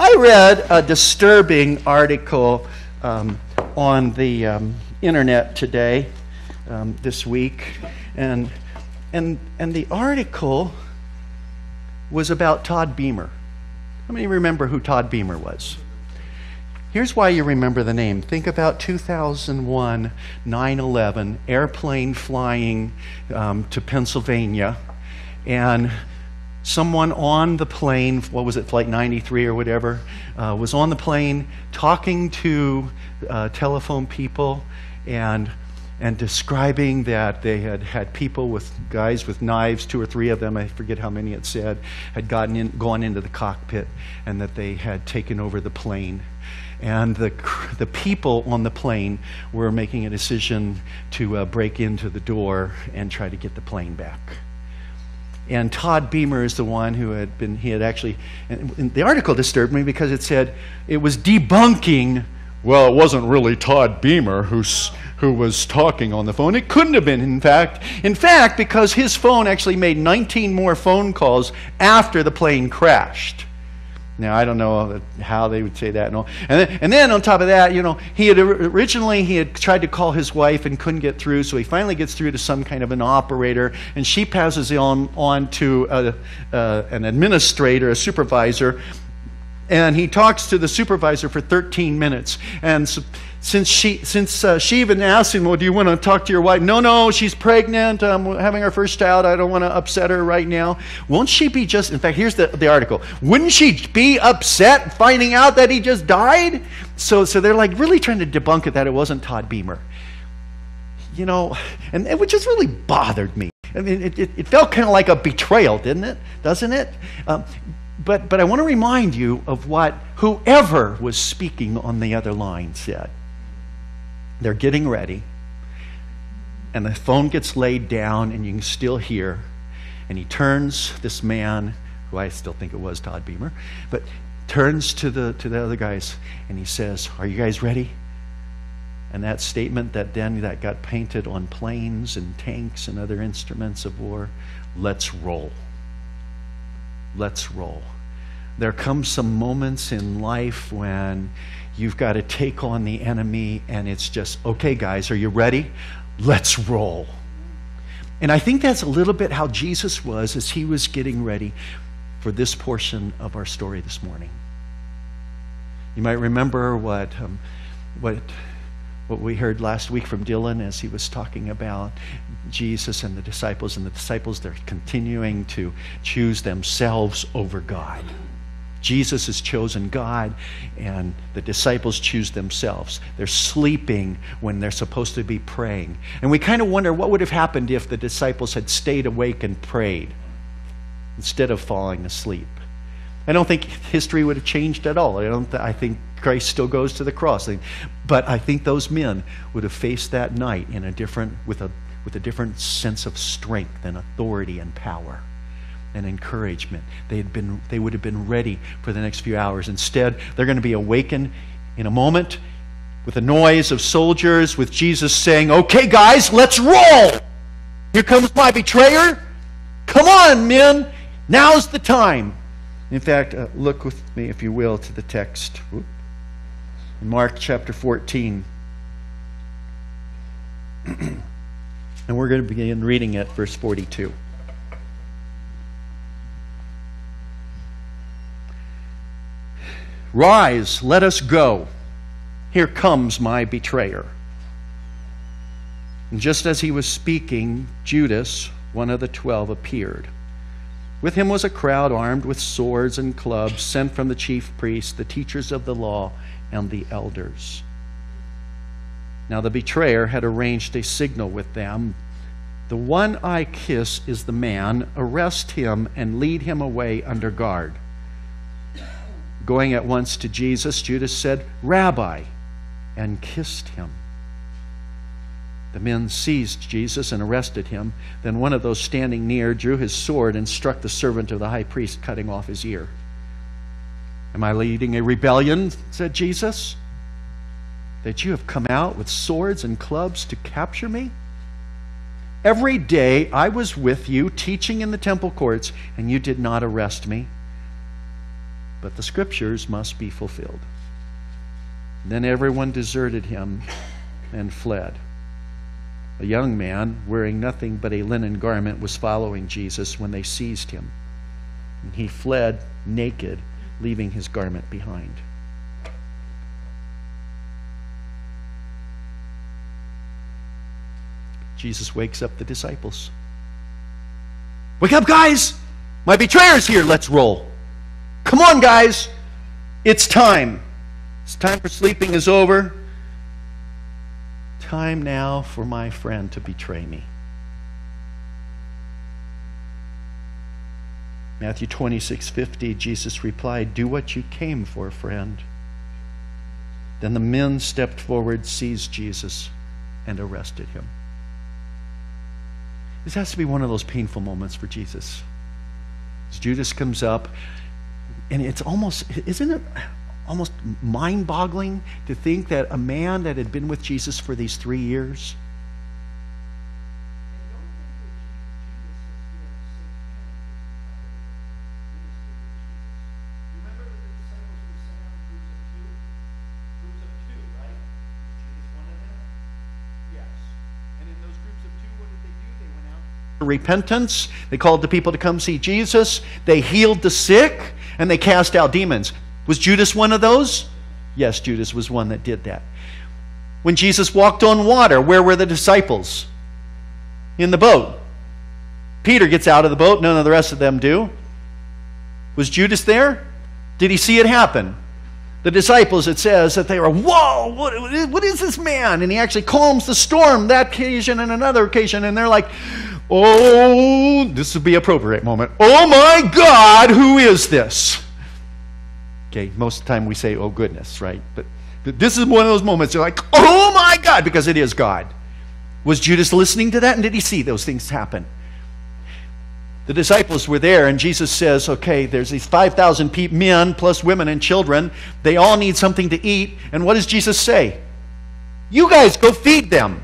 I read a disturbing article um, on the um, internet today, um, this week, and, and, and the article was about Todd Beamer. How many remember who Todd Beamer was? Here's why you remember the name. Think about 2001 9 11, airplane flying um, to Pennsylvania, and someone on the plane, what was it, Flight 93 or whatever, uh, was on the plane talking to uh, telephone people and and describing that they had had people with guys with knives, two or three of them, I forget how many it said, had gotten in, gone into the cockpit and that they had taken over the plane. And the, the people on the plane were making a decision to uh, break into the door and try to get the plane back. And Todd Beamer is the one who had been, he had actually, and the article disturbed me because it said it was debunking, well, it wasn't really Todd Beamer who's, who was talking on the phone. It couldn't have been, in fact. In fact, because his phone actually made 19 more phone calls after the plane crashed. Now I don't know how they would say that and all. And then, and then on top of that, you know, he had originally he had tried to call his wife and couldn't get through, so he finally gets through to some kind of an operator, and she passes on on to a, uh, an administrator, a supervisor, and he talks to the supervisor for 13 minutes, and. Since she since uh, she even asked him, "Well, do you want to talk to your wife?" No, no, she's pregnant. I'm having her first child. I don't want to upset her right now. Won't she be just? In fact, here's the, the article. Wouldn't she be upset finding out that he just died? So so they're like really trying to debunk it that it wasn't Todd Beamer. You know, and it just really bothered me. I mean, it, it, it felt kind of like a betrayal, didn't it? Doesn't it? Um, but, but I want to remind you of what whoever was speaking on the other line said. They're getting ready, and the phone gets laid down, and you can still hear. And he turns this man, who I still think it was Todd Beamer, but turns to the to the other guys and he says, "Are you guys ready?" And that statement that then that got painted on planes and tanks and other instruments of war, let's roll. Let's roll. There come some moments in life when You've got to take on the enemy, and it's just, okay, guys, are you ready? Let's roll. And I think that's a little bit how Jesus was as he was getting ready for this portion of our story this morning. You might remember what, um, what, what we heard last week from Dylan as he was talking about Jesus and the disciples, and the disciples, they're continuing to choose themselves over God. Jesus has chosen God, and the disciples choose themselves. They're sleeping when they're supposed to be praying. And we kind of wonder what would have happened if the disciples had stayed awake and prayed instead of falling asleep. I don't think history would have changed at all. I, don't th- I think Christ still goes to the cross. But I think those men would have faced that night in a different, with, a, with a different sense of strength and authority and power and encouragement. They, had been, they would have been ready for the next few hours. Instead, they're going to be awakened in a moment with the noise of soldiers, with Jesus saying, Okay, guys, let's roll. Here comes my betrayer. Come on, men. Now's the time. In fact, uh, look with me, if you will, to the text. In Mark chapter 14. and we're going to begin reading at verse 42. Rise, let us go. Here comes my betrayer. And just as he was speaking, Judas, one of the twelve, appeared. With him was a crowd armed with swords and clubs, sent from the chief priests, the teachers of the law, and the elders. Now the betrayer had arranged a signal with them. The one I kiss is the man. Arrest him and lead him away under guard. Going at once to Jesus, Judas said, Rabbi, and kissed him. The men seized Jesus and arrested him. Then one of those standing near drew his sword and struck the servant of the high priest, cutting off his ear. Am I leading a rebellion? said Jesus. That you have come out with swords and clubs to capture me? Every day I was with you teaching in the temple courts, and you did not arrest me. But the scriptures must be fulfilled. Then everyone deserted him and fled. A young man, wearing nothing but a linen garment, was following Jesus when they seized him. And he fled naked, leaving his garment behind. Jesus wakes up the disciples. Wake up, guys! My betrayer's here. Let's roll. Come on, guys. It's time. It's time for sleeping is over. Time now for my friend to betray me. Matthew 26, 50, Jesus replied, Do what you came for, friend. Then the men stepped forward, seized Jesus, and arrested him. This has to be one of those painful moments for Jesus. As Judas comes up, and it's almost, isn't it almost mind boggling to think that a man that had been with Jesus for these three years, repentance. They called the people to come see Jesus. They healed the sick and they cast out demons. Was Judas one of those? Yes, Judas was one that did that. When Jesus walked on water, where were the disciples? In the boat. Peter gets out of the boat, none of the rest of them do. Was Judas there? Did he see it happen? The disciples, it says that they were, Whoa, what, what is this man? And he actually calms the storm that occasion and another occasion, and they're like, Oh, this would be appropriate moment. Oh my God, who is this? Okay, most of the time we say, oh goodness, right? But, but this is one of those moments you're like, oh my God, because it is God. Was Judas listening to that and did he see those things happen? The disciples were there, and Jesus says, Okay, there's these 5,000 men plus women and children. They all need something to eat. And what does Jesus say? You guys go feed them.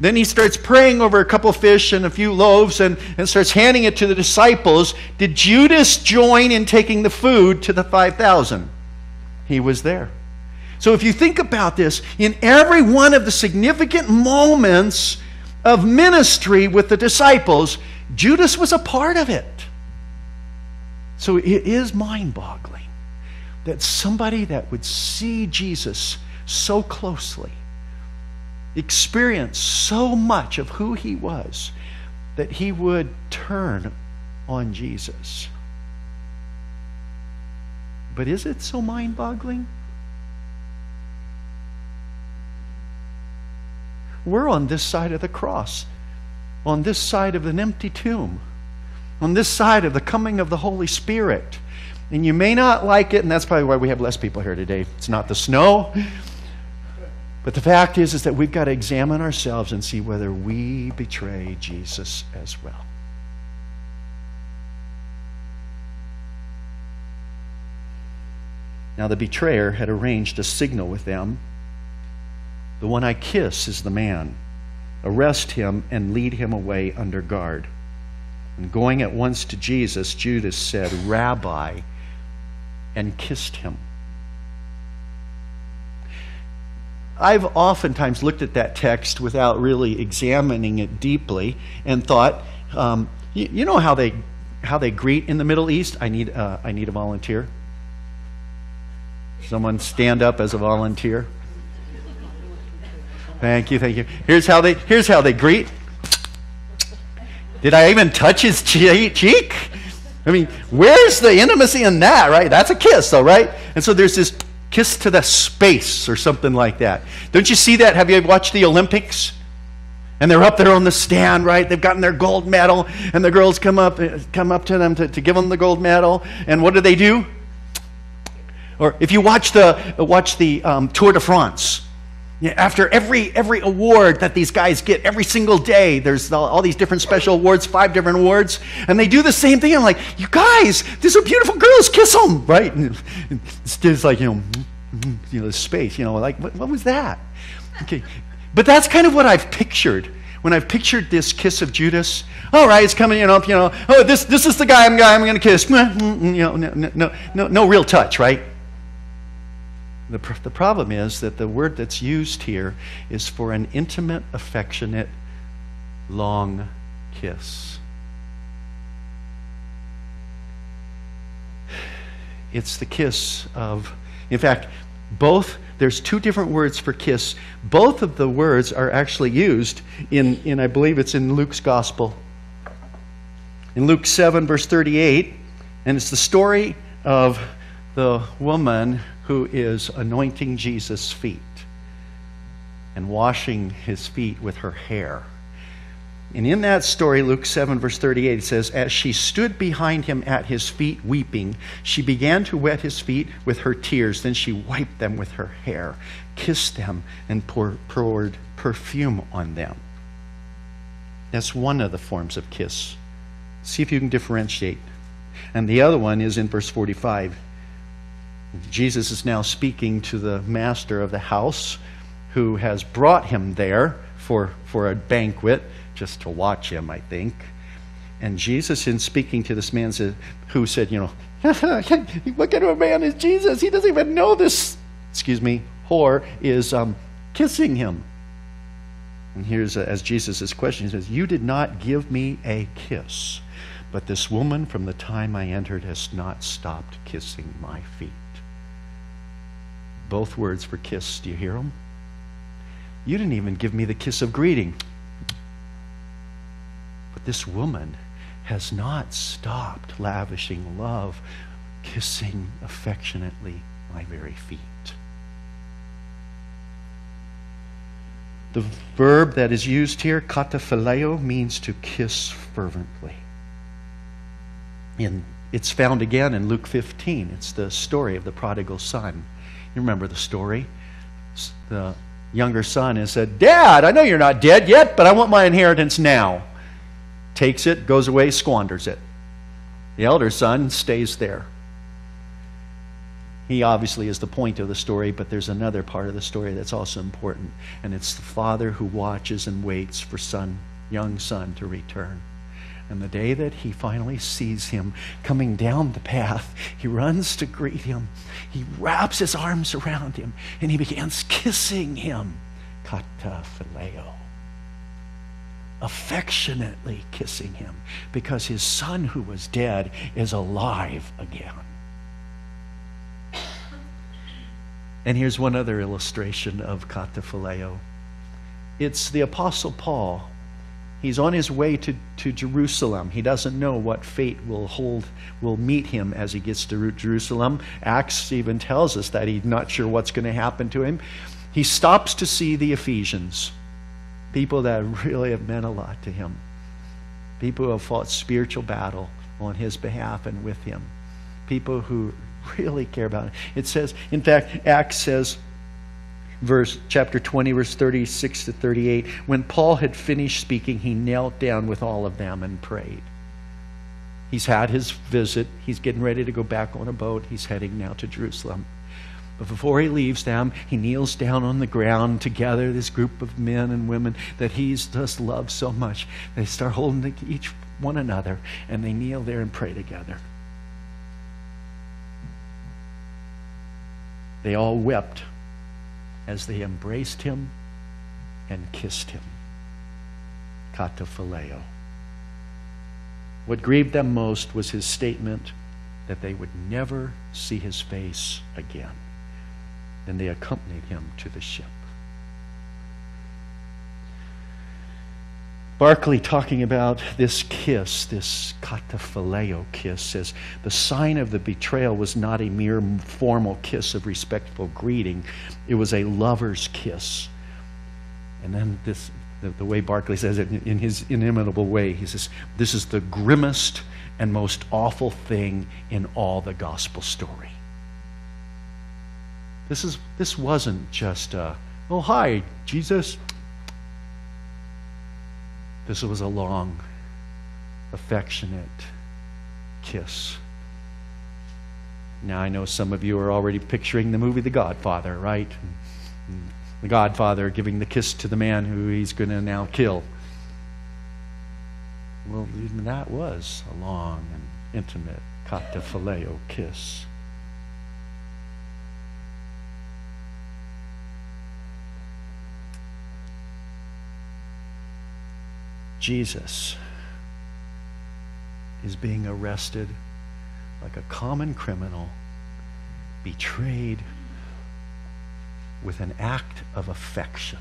Then he starts praying over a couple fish and a few loaves and, and starts handing it to the disciples. Did Judas join in taking the food to the 5,000? He was there. So if you think about this, in every one of the significant moments of ministry with the disciples, Judas was a part of it. So it is mind boggling that somebody that would see Jesus so closely experienced so much of who he was that he would turn on Jesus. But is it so mind boggling? We're on this side of the cross, on this side of an empty tomb, on this side of the coming of the Holy Spirit. And you may not like it, and that's probably why we have less people here today. It's not the snow, but the fact is, is that we've got to examine ourselves and see whether we betray Jesus as well. Now, the betrayer had arranged a signal with them. The one I kiss is the man. Arrest him and lead him away under guard. And going at once to Jesus, Judas said, Rabbi, and kissed him. I've oftentimes looked at that text without really examining it deeply and thought, um, you, you, know how they how they greet in the Middle East? I need uh, I need a volunteer. Someone stand up as a volunteer. Thank you, thank you. Here's how they here's how they greet. Did I even touch his cheek? I mean, where's the intimacy in that, right? That's a kiss, though, right? And so there's this kiss to the space or something like that. Don't you see that? Have you watched the Olympics? And they're up there on the stand, right? They've gotten their gold medal, and the girls come up, come up to them to, to give them the gold medal. And what do they do? Or if you watch the, watch the um, Tour de France, after every, every award that these guys get every single day, there's all, these different special awards, five different awards, and they do the same thing. I'm like, you guys, these are beautiful girls, kiss them, right? And it's like, you know, you know, the space, you know, like, what, what was that? Okay. But that's kind of what I've pictured when I've pictured this kiss of Judas, all right, it's coming, you know, you know, oh, this, this is the guy I'm, guy I'm going to kiss. You know, no, no, no, no real touch, right? The, pr- the problem is that the word that's used here is for an intimate, affectionate, long kiss. It's the kiss of, in fact, both, there's two different words for kiss. Both of the words are actually used in, in I believe it's in Luke's gospel. In Luke 7, verse 38, and it's the story of the woman who is anointing Jesus' feet and washing his feet with her hair. And in that story, Luke 7, verse 38, it says, As she stood behind him at his feet weeping, she began to wet his feet with her tears. Then she wiped them with her hair, kissed them, and poured perfume on them. That's one of the forms of kiss. See if you can differentiate. And the other one is in verse 45. Jesus is now speaking to the master of the house who has brought him there for, for a banquet just to watch him, I think. And Jesus, in speaking to this man, who said, you know, what kind of a man is Jesus? He doesn't even know this, excuse me, whore is um, kissing him. And here's, uh, as Jesus' question, he says, You did not give me a kiss, but this woman from the time I entered has not stopped kissing my feet. Both words for kiss, do you hear them? You didn't even give me the kiss of greeting But this woman has not stopped lavishing love, kissing affectionately my very feet. The verb that is used here, kataphileo, means to kiss fervently. It's found again in Luke 15. It's the story of the prodigal son. You remember the story? The younger son has said, Dad, I know you're not dead yet, but I want my inheritance now takes it, goes away, squanders it. The elder son stays there. He obviously is the point of the story, but there's another part of the story that's also important, and it's the father who watches and waits for son, young son to return. And the day that he finally sees him coming down the path, he runs to greet him. He wraps his arms around him and he begins kissing him. Kata phileo affectionately kissing him because his son who was dead is alive again. And here's one other illustration of kataphileo. It's the Apostle Paul. He's on his way to, to Jerusalem. He doesn't know what fate will hold, will meet him as he gets to Jerusalem. Acts even tells us that he's not sure what's going to happen to him. He stops to see the Ephesians people that really have meant a lot to him, people who have fought spiritual battle on his behalf and with him, people who really care about him. It says, in fact, Acts says, verse chapter 20 verse 36 to 38 when paul had finished speaking he knelt down with all of them and prayed. He's had his visit. He's getting ready to go back on a boat. He's heading now to jerusalem. But before he leaves them, he kneels down on the ground together, this group of men and women that he's just loved so much. They start holding each one another and they kneel there and pray together. They all wept as they embraced him and kissed him. Kataphileo. What grieved them most was his statement that they would never see his face again and they accompanied him to the ship. Barclay, talking about this kiss, this kataphileo kiss, says the sign of the betrayal was not a mere formal kiss of respectful greeting, it was a lover's kiss. And then this, the, the way Barclay says it in his inimitable way, he says, This is the grimmest and most awful thing in all the gospel story. This, is, this wasn't just, a, oh, hi, Jesus. This was a long, affectionate kiss. Now, I know some of you are already picturing the movie The Godfather, right? The Godfather giving the kiss to the man who he's going to now kill. Well, that was a long and intimate kataphileo kiss. Jesus is being arrested like a common criminal, betrayed with an act of affection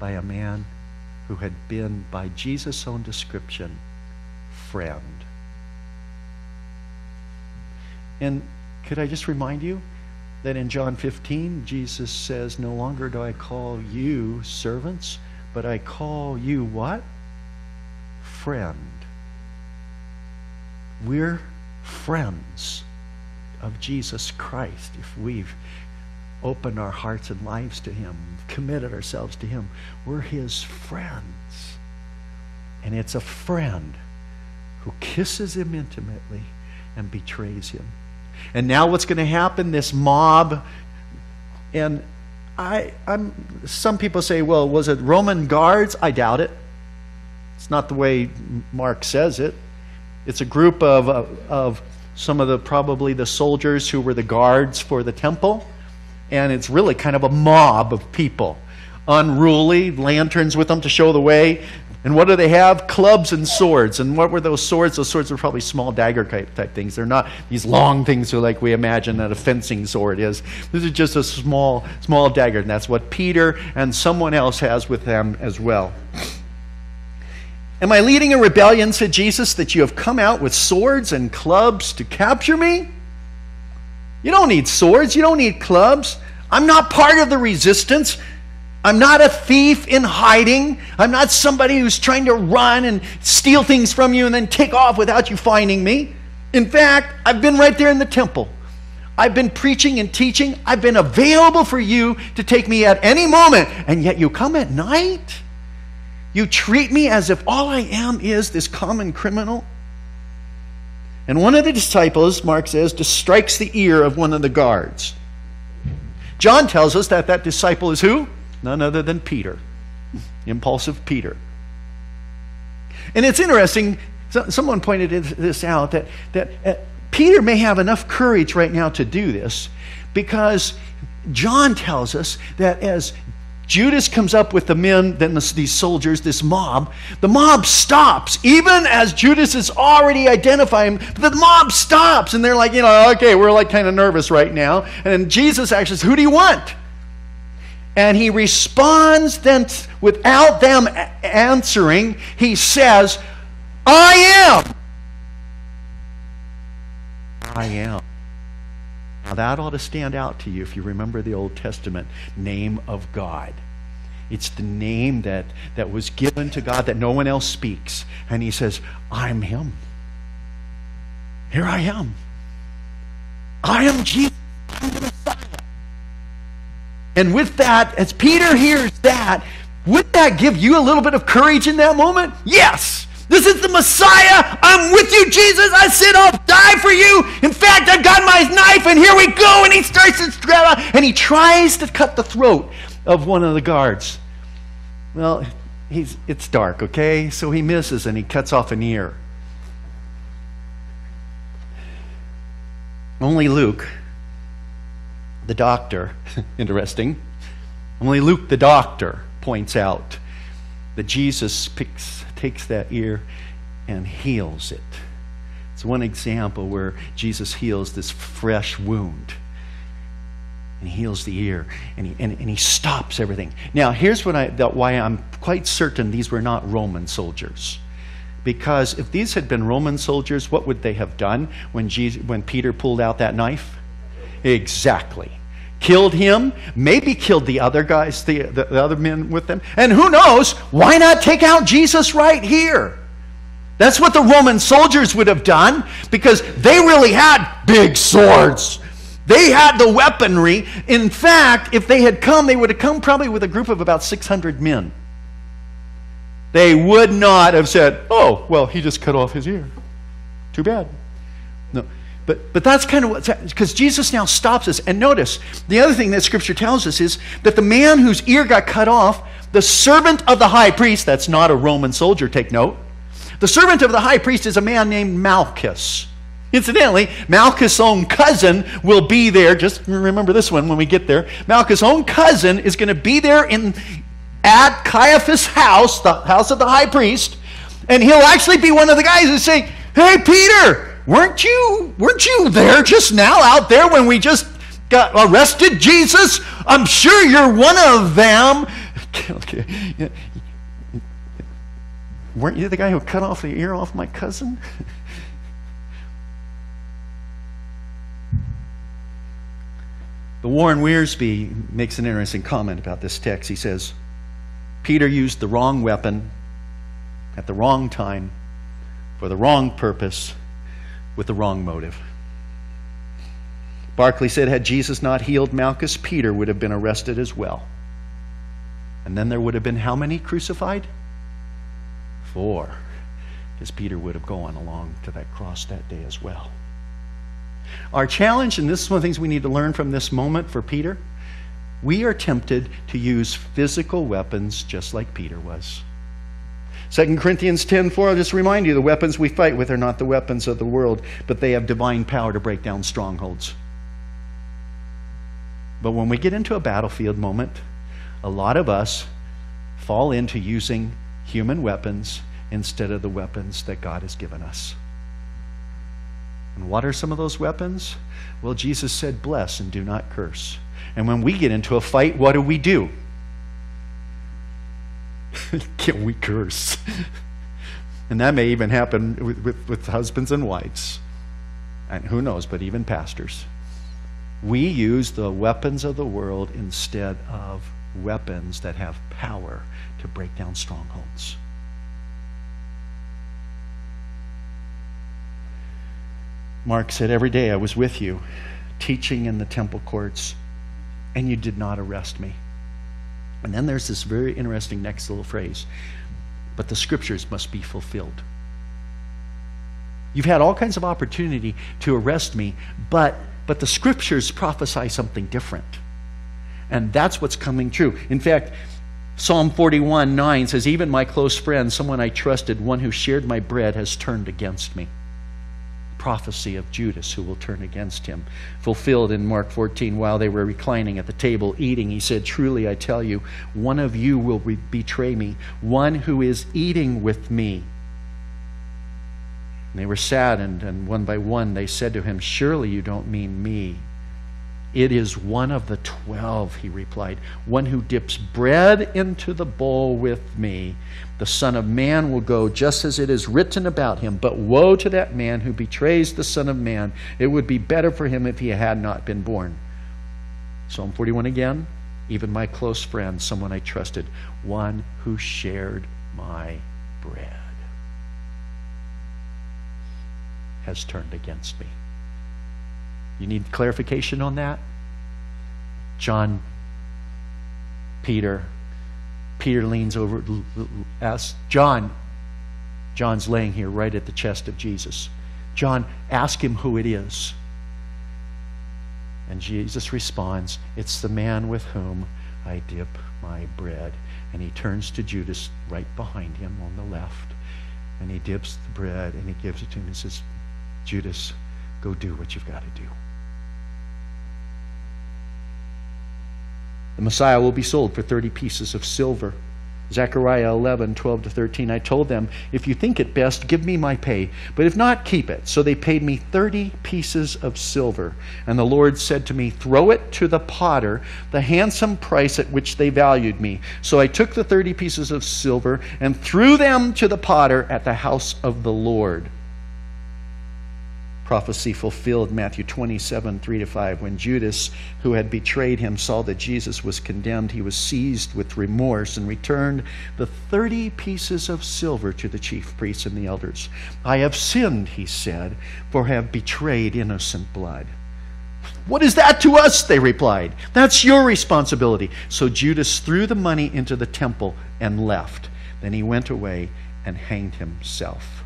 by a man who had been, by Jesus' own description, friend. And could I just remind you that in John 15, Jesus says, No longer do I call you servants, but I call you what? Friend. We're friends of Jesus Christ if we've opened our hearts and lives to Him, committed ourselves to Him. We're His friends. And it's a friend who kisses Him intimately and betrays Him. And now what's going to happen? This mob, and I, I'm, some people say, well, was it Roman guards? I doubt it. It's not the way Mark says it. It's a group of, of, of some of the probably the soldiers who were the guards for the temple and it's really kind of a mob of people. Unruly, lanterns with them to show the way. And what do they have? Clubs and swords. And what were those swords? Those swords were probably small dagger type, type things. They're not these long things like we imagine that a fencing sword is. This is just a small, small dagger. And that's what Peter and someone else has with them as well. Am I leading a rebellion, said Jesus, that you have come out with swords and clubs to capture me? You don't need swords, you don't need clubs. I'm not part of the resistance. I'm not a thief in hiding. I'm not somebody who's trying to run and steal things from you and then take off without you finding me. In fact, I've been right there in the temple. I've been preaching and teaching. I've been available for you to take me at any moment. And yet you come at night? You treat me as if all I am is this common criminal? And one of the disciples, Mark says, just strikes the ear of one of the guards. John tells us that that disciple is who? None other than Peter, impulsive Peter. And it's interesting, someone pointed this out, that, that uh, Peter may have enough courage right now to do this because John tells us that as Judas comes up with the men, then these soldiers, this mob. The mob stops, even as Judas is already identifying. The mob stops, and they're like, you know, okay, we're like kind of nervous right now. And Jesus actually says, Who do you want? And he responds then without them answering, he says, I am. I am. Now, that ought to stand out to you if you remember the Old Testament name of God. It's the name that, that was given to God that no one else speaks. And he says, I'm Him. Here I am. I am Jesus. I'm the Messiah. And with that, as Peter hears that, would that give you a little bit of courage in that moment? Yes. This is the Messiah. I'm with you, Jesus. I said I'll die for you. In fact, I've got my knife, and here we go. And he starts to and he tries to cut the throat of one of the guards. Well, he's, it's dark, okay? So he misses and he cuts off an ear. Only Luke, the doctor, interesting, only Luke, the doctor, points out that Jesus picks takes that ear and heals it. It's one example where Jesus heals this fresh wound. And he heals the ear and he, and, and he stops everything. Now, here's what I, that, why I'm quite certain these were not Roman soldiers. Because if these had been Roman soldiers, what would they have done when, Jesus, when Peter pulled out that knife? Exactly killed him, maybe killed the other guys, the, the, the, other men with them. And who knows, why not take out Jesus right here? That's what the Roman soldiers would have done because they really had big swords. They had the weaponry. In fact, if they had come, they would have come probably with a group of about 600 men. They would not have said, oh, well, he just cut off his ear. Too bad. But, but that's kind of what, because Jesus now stops us. And notice, the other thing that Scripture tells us is that the man whose ear got cut off, the servant of the high priest, that's not a Roman soldier, take note, The servant of the high priest is a man named Malchus. Incidentally, Malchus' own cousin will be there. Just remember this one when we get there. Malchus' own cousin is going to be there in at Caiaphas' house, the house of the high priest, and he'll actually be one of the guys who say, "Hey, Peter, weren't you weren't you there just now out there when we just got arrested Jesus? I'm sure you're one of them." Okay. Weren't you the guy who cut off the ear off my cousin? But Warren Wiersbe makes an interesting comment about this text. He says, Peter used the wrong weapon at the wrong time for the wrong purpose with the wrong motive. Barclay said, had Jesus not healed Malchus, Peter would have been arrested as well. And then there would have been how many crucified? Four. Because Peter would have gone along to that cross that day as well. Our challenge, and this is one of the things we need to learn from this moment for Peter, we are tempted to use physical weapons just like Peter was. 2 Corinthians 10:4 I'll just remind you the weapons we fight with are not the weapons of the world, but they have divine power to break down strongholds. But when we get into a battlefield moment, a lot of us fall into using human weapons instead of the weapons that God has given us. And what are some of those weapons? Well, Jesus said, Bless and do not curse. And when we get into a fight, what do we do? Can we curse? and that may even happen with, with, with husbands and wives. And who knows, but even pastors. We use the weapons of the world instead of weapons that have power to break down strongholds. Mark said, Every day I was with you, teaching in the temple courts, and you did not arrest me. And then there's this very interesting next little phrase but the scriptures must be fulfilled. You've had all kinds of opportunity to arrest me, but, but the scriptures prophesy something different. And that's what's coming true. In fact, Psalm 41 9 says, Even my close friend, someone I trusted, one who shared my bread, has turned against me prophecy of Judas who will turn against him. Fulfilled in Mark 14, while they were reclining at the table eating, he said, Truly I tell you, one of you will re- betray me, one who is eating with me. And they were saddened, and one by one they said to him, Surely you don't mean me. It is one of the twelve, he replied, one who dips bread into the bowl with me. The Son of Man will go just as it is written about him. But woe to that man who betrays the Son of Man. It would be better for him if he had not been born. Psalm 41 again. Even my close friend, someone I trusted, one who shared my bread, has turned against me. You need clarification on that? John, Peter, Peter leans over, asks, John, John's laying here right at the chest of Jesus. John, ask him who it is. And Jesus responds, It's the man with whom I dip my bread. And he turns to Judas right behind him on the left. And he dips the bread and he gives it to him and says, Judas, go do what you've got to do. The Messiah will be sold for 30 pieces of silver. Zechariah 11, 12 to 13. I told them, If you think it best, give me my pay, but if not, keep it. So they paid me 30 pieces of silver. And the Lord said to me, Throw it to the potter, the handsome price at which they valued me. So I took the 30 pieces of silver and threw them to the potter at the house of the Lord prophecy fulfilled Matthew 27, 3 to 5. When Judas, who had betrayed him, saw that Jesus was condemned, he was seized with remorse and returned the 30 pieces of silver to the chief priests and the elders. I have sinned, he said, for have betrayed innocent blood. What is that to us? They replied. That's your responsibility. So Judas threw the money into the temple and left. Then he went away and hanged himself.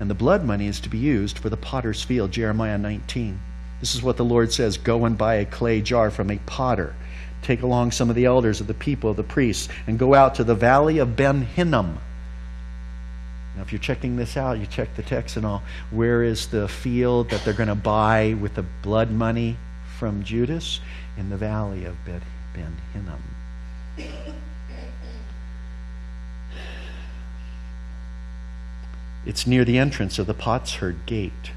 And the blood money is to be used for the potter's field, Jeremiah 19. This is what the Lord says Go and buy a clay jar from a potter. take along some of the elders of the people, of the priests, and go out to the valley of Ben Hinnom. Now, if you're checking this out, you check the text and all. Where is the field that they're going to buy with the blood money from Judas? In the valley of Ben Hinnom. It's near the entrance of the potsherd gate.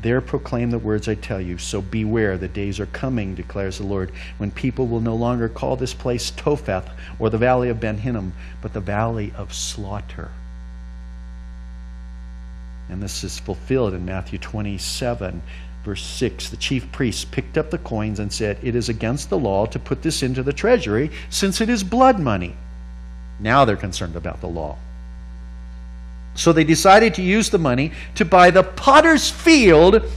There proclaim the words I tell you. So beware, the days are coming, declares the Lord, when people will no longer call this place Topheth or the valley of Ben Hinnom, but the valley of slaughter. And this is fulfilled in Matthew 27, verse 6. The chief priests picked up the coins and said, It is against the law to put this into the treasury, since it is blood money. Now they're concerned about the law. So they decided to use the money to buy the potter's field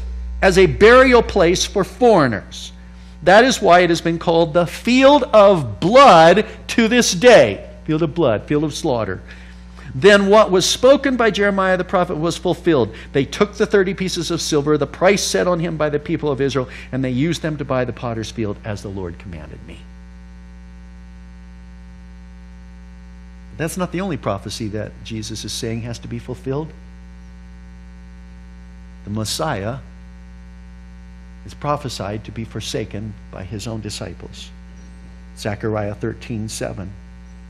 as a burial place for foreigners. That is why it has been called the field of blood to this day. Field of blood, field of slaughter. Then what was spoken by Jeremiah the prophet was fulfilled. They took the 30 pieces of silver, the price set on him by the people of Israel, and they used them to buy the potter's field as the Lord commanded me. That's not the only prophecy that Jesus is saying has to be fulfilled. The Messiah is prophesied to be forsaken by his own disciples. Zechariah 13 7.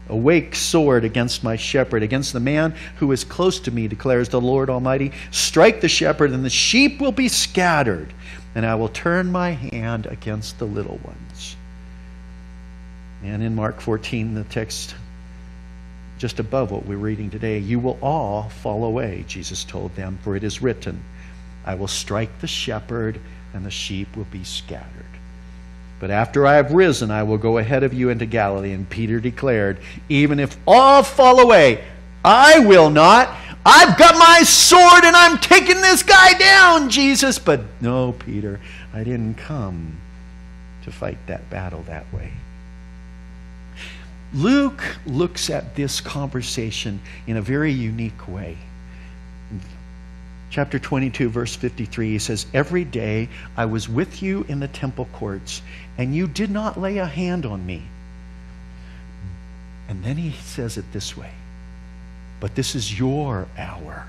Awake, sword, against my shepherd, against the man who is close to me, declares the Lord Almighty. Strike the shepherd, and the sheep will be scattered, and I will turn my hand against the little ones. And in Mark 14, the text just above what we're reading today. You will all fall away, Jesus told them, for it is written, I will strike the shepherd, and the sheep will be scattered. But after I have risen, I will go ahead of you into Galilee. And Peter declared, Even if all fall away, I will not. I've got my sword and I'm taking this guy down, Jesus. But no, Peter, I didn't come to fight that battle that way. Luke looks at this conversation in a very unique way. Chapter 22, verse 53, he says, Every day I was with you in the temple courts, and you did not lay a hand on me. And then he says it this way But this is your hour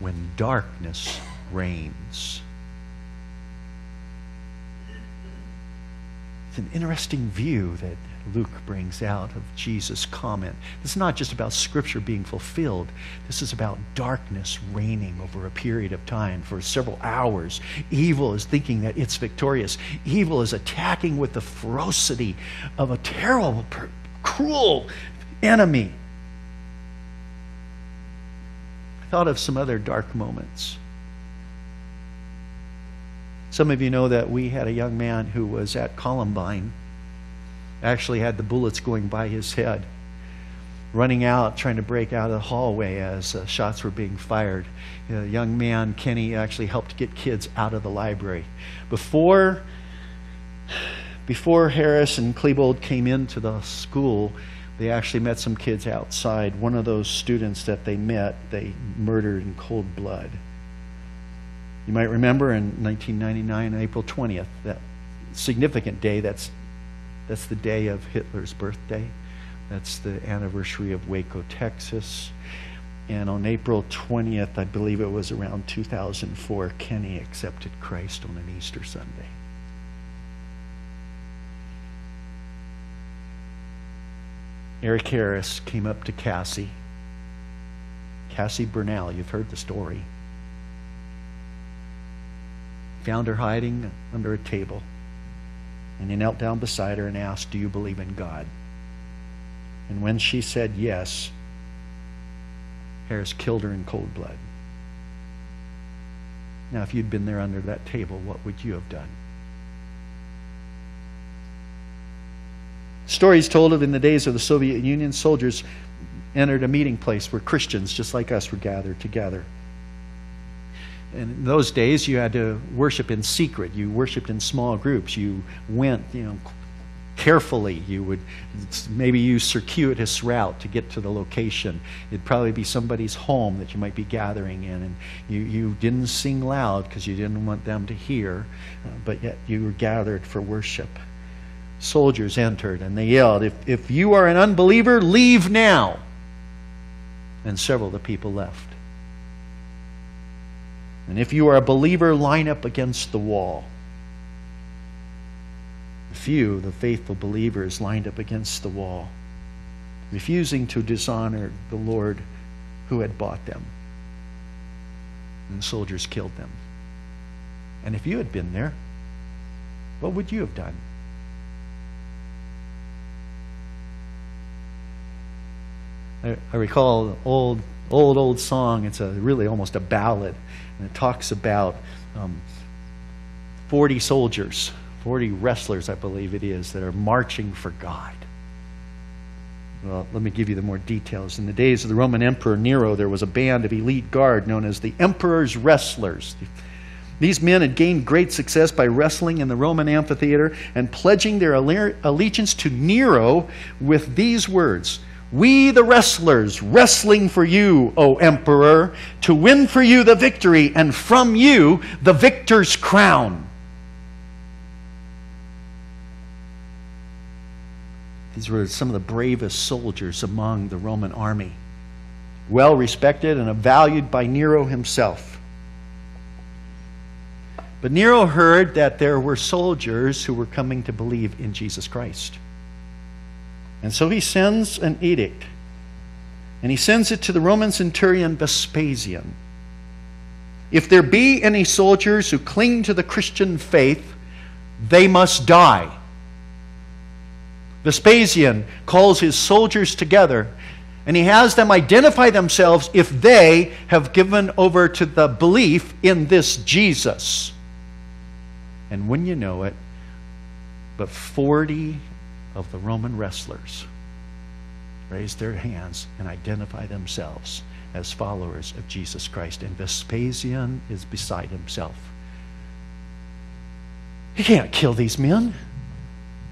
when darkness reigns. It's an interesting view that Luke brings out of Jesus' comment. This is not just about Scripture being fulfilled. This is about darkness reigning over a period of time for several hours. Evil is thinking that it's victorious. Evil is attacking with the ferocity of a terrible, cruel enemy. I thought of some other dark moments. Some of you know that we had a young man who was at Columbine actually had the bullets going by his head, running out, trying to break out of the hallway as uh, shots were being fired. A young man, Kenny, actually helped get kids out of the library. Before, before Harris and Klebold came into the school, they actually met some kids outside. One of those students that they met, they murdered in cold blood. You might remember in 1999, April 20th, that significant day that's that's the day of Hitler's birthday. That's the anniversary of Waco, Texas. And on April 20th, I believe it was around 2004, Kenny accepted Christ on an Easter Sunday. Eric Harris came up to Cassie. Cassie Bernall, you've heard the story. Found her hiding under a table. And he knelt down beside her and asked, Do you believe in God? And when she said yes, Harris killed her in cold blood. Now, if you'd been there under that table, what would you have done? Stories told of in the days of the Soviet Union, soldiers entered a meeting place where Christians, just like us, were gathered together in those days you had to worship in secret. You worshiped in small groups. You went you know carefully. You would maybe use circuitous route to get to the location. It'd probably be somebody's home that you might be gathering in. And you, you didn't sing loud because you didn't want them to hear uh, but yet you were gathered for worship. Soldiers entered and they yelled, If, if you are an unbeliever, leave now. And several of the people left. And if you are a believer, line up against the wall. A few, the faithful believers, lined up against the wall, refusing to dishonor the Lord who had bought them. And the soldiers killed them. And if you had been there, what would you have done? I, I recall an old, old, old song. It's a really almost a ballad, and it talks about um, 40 soldiers, 40 wrestlers, I believe it is, that are marching for God. Well, let me give you the more details. In the days of the Roman Emperor Nero, there was a band of elite guard known as the Emperor's Wrestlers. These men had gained great success by wrestling in the Roman amphitheater and pledging their allegiance to Nero with these words We, the wrestlers, wrestling for you, O Emperor, to win for you the victory, and from you the victor's crown. These were some of the bravest soldiers among the Roman army, well respected and valued by Nero himself. But Nero heard that there were soldiers who were coming to believe in Jesus Christ. And so he sends an edict. And he sends it to the Roman centurion Vespasian. If there be any soldiers who cling to the Christian faith, they must die. Vespasian calls his soldiers together and he has them identify themselves if they have given over to the belief in this Jesus. And when you know it, but 40 of the Roman wrestlers raise their hands and identify themselves as followers of Jesus Christ. And Vespasian is beside himself. He can't kill these men.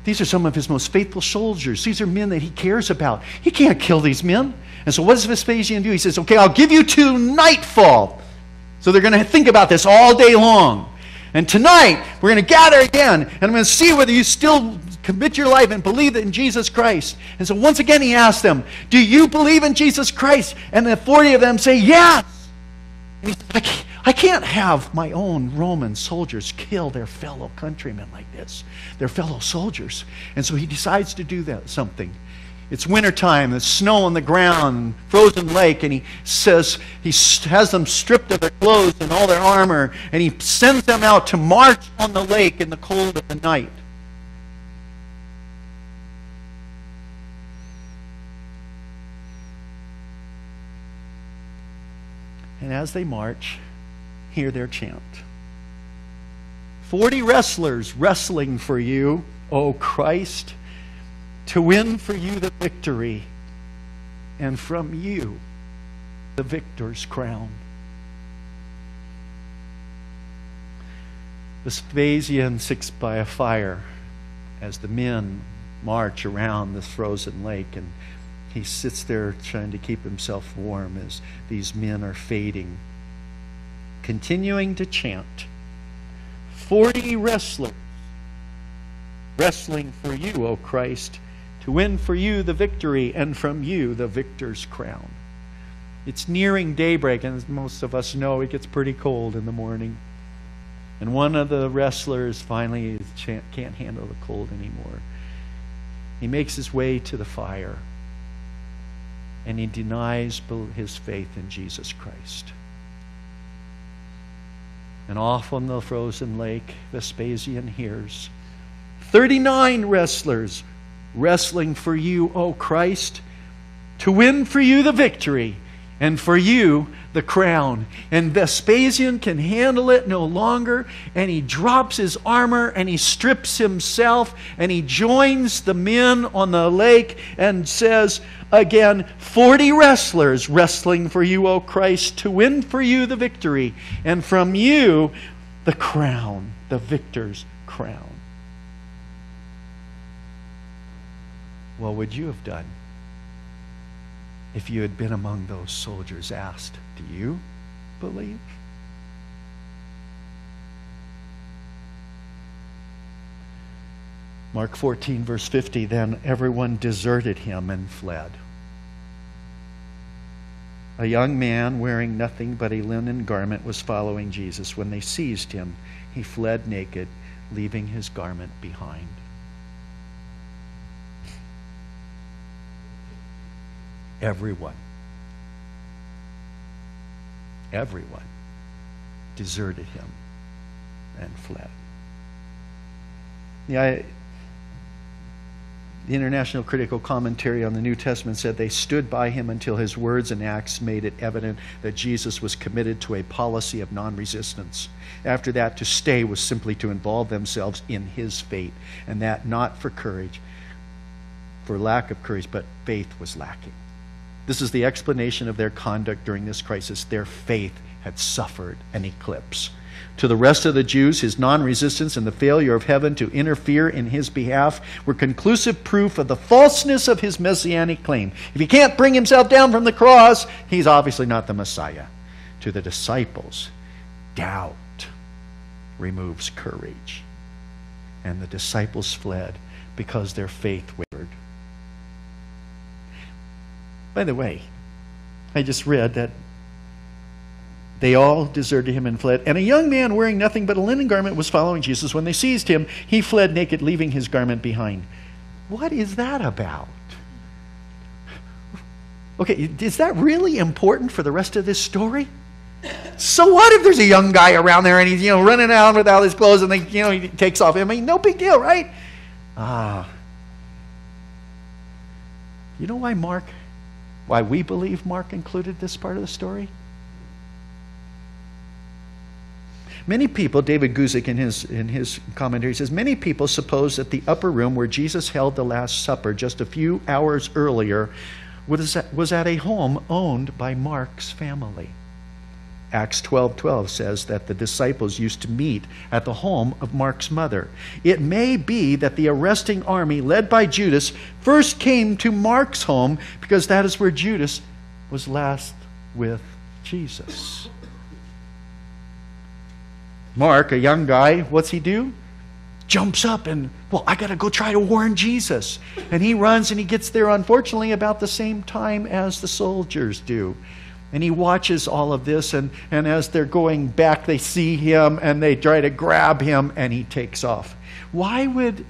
These are some of his most faithful soldiers. These are men that he cares about. He can't kill these men. And so, what does Vespasian do? He says, Okay, I'll give you to nightfall. So, they're going to think about this all day long. And tonight, we're going to gather again, and I'm going to see whether you still commit your life and believe in Jesus Christ. And so, once again, he asks them, Do you believe in Jesus Christ? And the 40 of them say, Yes. And he says, I can't have my own Roman soldiers kill their fellow countrymen like this, their fellow soldiers. And so he decides to do that something. It's wintertime, there's snow on the ground, frozen lake, and he says he has them stripped of their clothes and all their armor, and he sends them out to march on the lake in the cold of the night. And as they march, hear their chant. Forty wrestlers wrestling for you, O Christ, to win for you the victory, and from you the victor's crown. Vespasian sits by a fire as the men march around this frozen lake, and he sits there trying to keep himself warm as these men are fading continuing to chant 40 wrestlers wrestling for you, O Christ, to win for you the victory and from you the victor's crown. It's nearing daybreak, and as most of us know, it gets pretty cold in the morning. And one of the wrestlers finally can't handle the cold anymore. He makes his way to the fire and he denies his faith in Jesus Christ. And off on the frozen lake, Vespasian hears 39 wrestlers wrestling for you, O Christ, to win for you the victory and for you the crown. And Vespasian can handle it no longer, and he drops his armor and he strips himself and he joins the men on the lake and says, Again, 40 wrestlers wrestling for you, O Christ, to win for you the victory, and from you the crown, the victor's crown. What would you have done if you had been among those soldiers asked, Do you believe? Mark 14, verse 50 then everyone deserted him and fled. A young man wearing nothing but a linen garment was following Jesus. When they seized him, he fled naked, leaving his garment behind. Everyone, everyone deserted him and fled. Yeah, the International Critical Commentary on the New Testament said they stood by him until his words and acts made it evident that Jesus was committed to a policy of non resistance. After that, to stay was simply to involve themselves in his fate, and that not for courage, for lack of courage, but faith was lacking. This is the explanation of their conduct during this crisis. Their faith had suffered an eclipse. To the rest of the Jews, his non resistance and the failure of heaven to interfere in his behalf were conclusive proof of the falseness of his messianic claim. If he can't bring himself down from the cross, he's obviously not the Messiah. To the disciples, doubt removes courage. And the disciples fled because their faith By the way, I just read that they all deserted him and fled. And a young man wearing nothing but a linen garment was following Jesus. When they seized him, he fled naked, leaving his garment behind. What is that about? Okay, is that really important for the rest of this story? So what if there's a young guy around there and he's you know running out without his clothes and they, you know he takes off? I mean, no big deal, right? Ah. You know why Mark, why we believe Mark included this part of the story? Many people, David Guzik in his, in his commentary says, many people suppose that the upper room where Jesus held the Last Supper just a few hours earlier was at, was at a home owned by Mark's family. Acts 12:12 12 says that the disciples used to meet at the home of Mark's mother. It may be that the arresting army led by Judas first came to Mark's home because that is where Judas was last with Jesus. Mark, a young guy, what's he do? Jumps up and, well, I got to go try to warn Jesus. And he runs and he gets there, unfortunately, about the same time as the soldiers do. And he watches all of this, and, and as they're going back, they see him and they try to grab him, and he takes off. Why would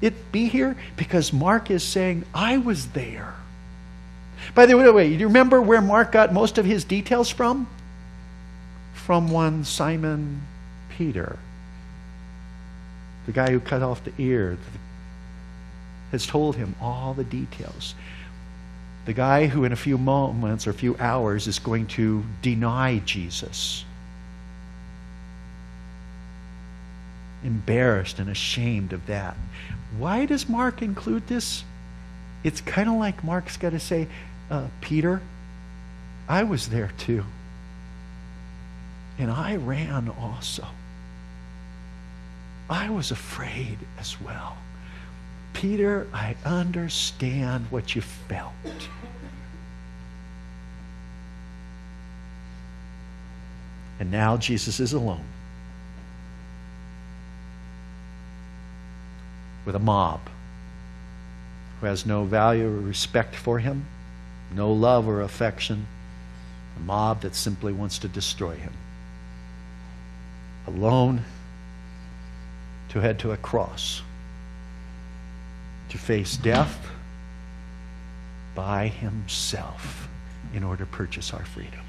it be here? Because Mark is saying, I was there. By the way, wait, you remember where Mark got most of his details from? From one Simon Peter, the guy who cut off the ear, has told him all the details. The guy who, in a few moments or a few hours, is going to deny Jesus. Embarrassed and ashamed of that. Why does Mark include this? It's kind of like Mark's got to say, uh, Peter, I was there too. And I ran also. I was afraid as well. Peter, I understand what you felt. And now Jesus is alone with a mob who has no value or respect for him, no love or affection, a mob that simply wants to destroy him. Alone to head to a cross to face death by himself in order to purchase our freedom.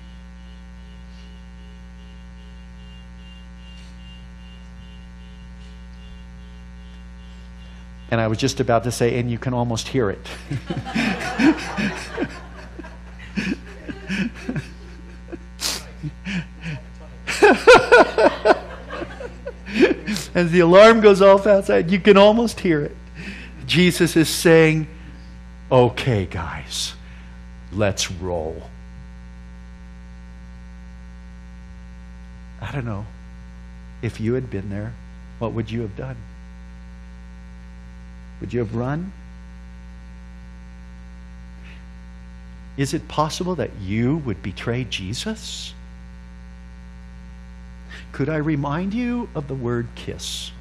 And I was just about to say, and you can almost hear it. As the alarm goes off outside, you can almost hear it. Jesus is saying, Okay, guys, let's roll. I don't know. If you had been there, what would you have done? Would you have run? Is it possible that you would betray Jesus? Could I remind you of the word kiss?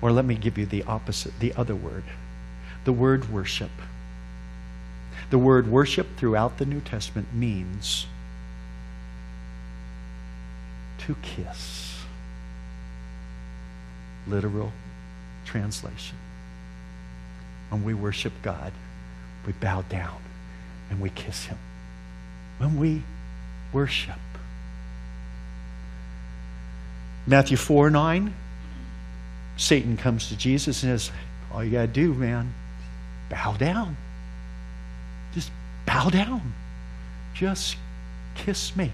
Or let me give you the opposite, the other word the word worship. The word worship throughout the New Testament means to kiss. Literal translation. When we worship God, we bow down and we kiss Him. When we worship. Matthew 4 9, Satan comes to Jesus and says, All you got to do, man, bow down. Just bow down. Just kiss me.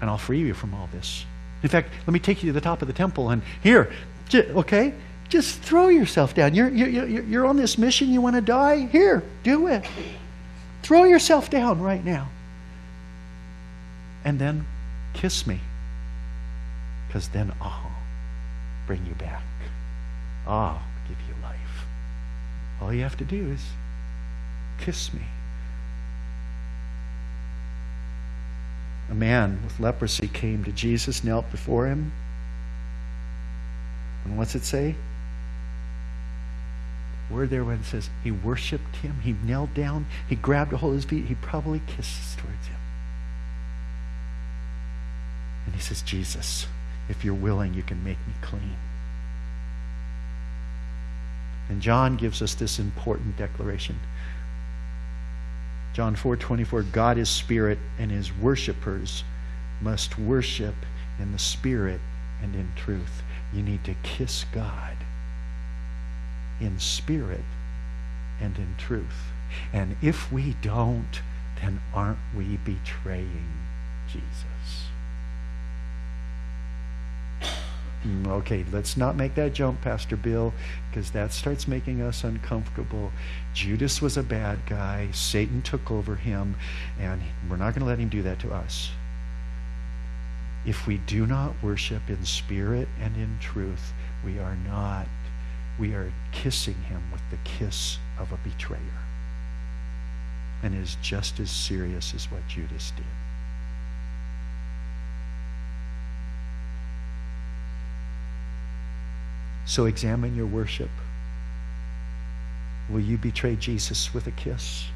And I'll free you from all this. In fact, let me take you to the top of the temple and here, okay? Just throw yourself down. You're, you're, you're on this mission, you want to die? Here, do it. Throw yourself down right now. And then kiss me. Because then I'll bring you back. I'll give you life. All you have to do is kiss me. A man with leprosy came to Jesus, knelt before him. And what's it say? Word there when it says he worshiped him, he knelt down, he grabbed a hold of his feet, he probably kisses towards him. And he says, Jesus, if you're willing, you can make me clean. And John gives us this important declaration. John 4:24 God is spirit and his worshipers must worship in the spirit and in truth. You need to kiss God in spirit and in truth. And if we don't, then aren't we betraying Jesus? Mm, okay, let's not make that jump, Pastor Bill, because that starts making us uncomfortable. Judas was a bad guy. Satan took over him, and we're not going to let him do that to us. If we do not worship in spirit and in truth, we are not, we are kissing him with the kiss of a betrayer. And is just as serious as what Judas did. So examine your worship. Will you betray Jesus with a kiss?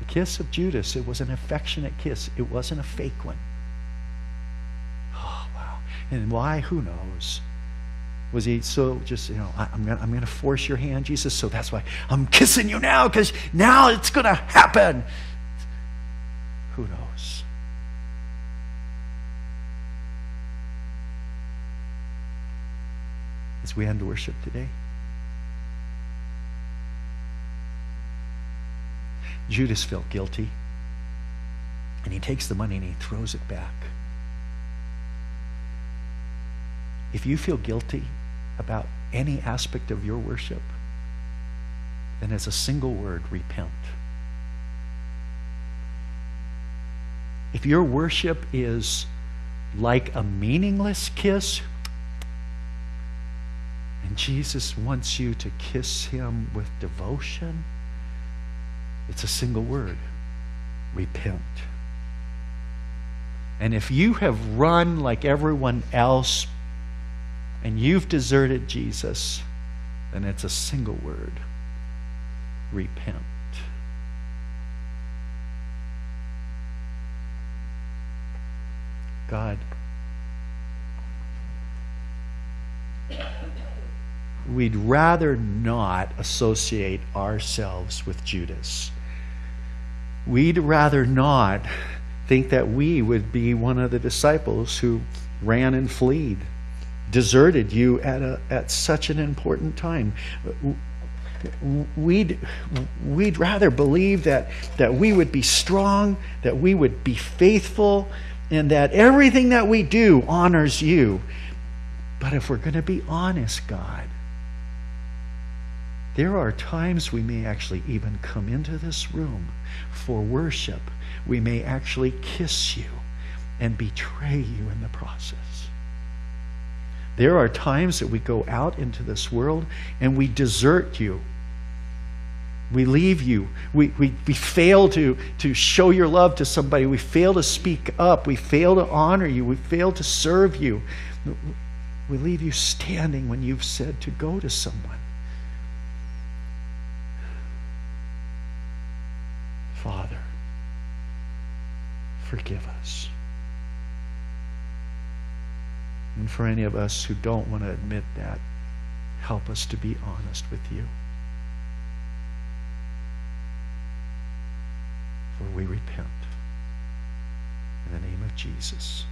The kiss of Judas, it was an affectionate kiss. It wasn't a fake one. Oh, wow. And why? Who knows? Was he so just, you know, I, am going I'm to force your hand, Jesus, so that's why I'm kissing you now because now it's going to happen. Who knows? As we end worship today. Judas felt guilty. And he takes the money and he throws it back. If you feel guilty about any aspect of your worship, then as a single word repent. If your worship is like a meaningless kiss, Jesus wants you to kiss him with devotion. It's a single word repent. And if you have run like everyone else and you've deserted Jesus, then it's a single word repent. God we'd rather not associate ourselves with Judas. We'd rather not think that we would be one of the disciples who ran and fled, deserted you at, a, at such an important time. We'd, we'd rather believe that, that we would be strong, that we would be faithful, and that everything that we do honors you. But if we're going to be honest, God, there are times we may actually even come into this room for worship. We may actually kiss you and betray you in the process. There are times that we go out into this world and we desert you. We leave you. We, we, we fail to, to show your love to somebody. We fail to speak up. We fail to honor you. We fail to serve you. We leave you standing when you've said to go to someone. Father, forgive us. And for any of us who don't want to admit that, help us to be honest with you. For we repent. In the name of Jesus.